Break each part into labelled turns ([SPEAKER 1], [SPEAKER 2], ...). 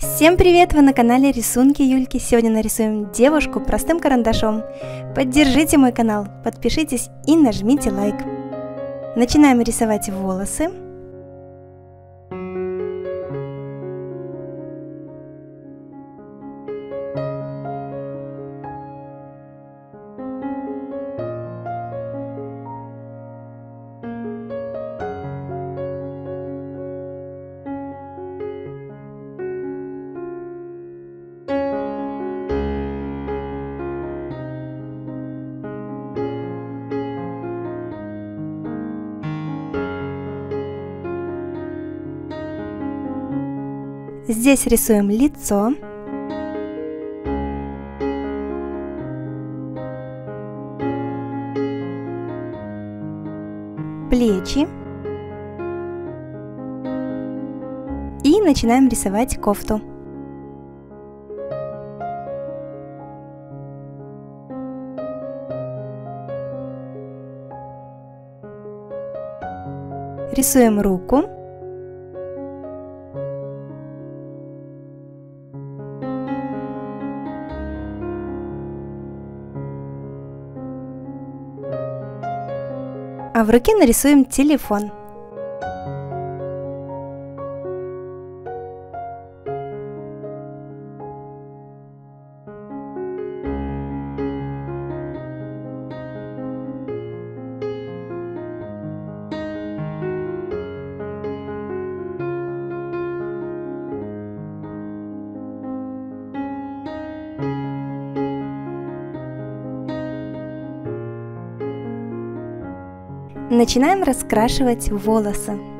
[SPEAKER 1] Всем привет! Вы на канале Рисунки Юльки. Сегодня нарисуем девушку простым карандашом. Поддержите мой канал, подпишитесь и нажмите лайк. Начинаем рисовать волосы. Здесь рисуем лицо. Плечи. И начинаем рисовать кофту. Рисуем руку. В руке нарисуем телефон. Начинаем раскрашивать волосы.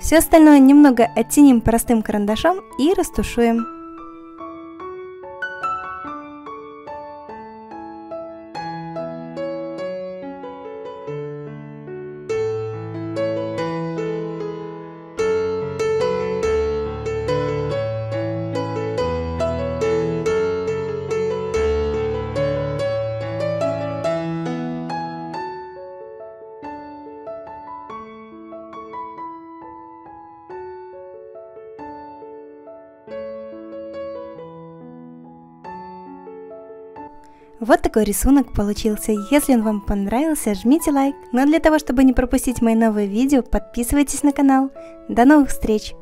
[SPEAKER 1] Все остальное немного оттеним простым карандашом и растушуем. Вот такой рисунок получился. Если он вам понравился, жмите лайк. Но для того, чтобы не пропустить мои новые видео, подписывайтесь на канал. До новых встреч!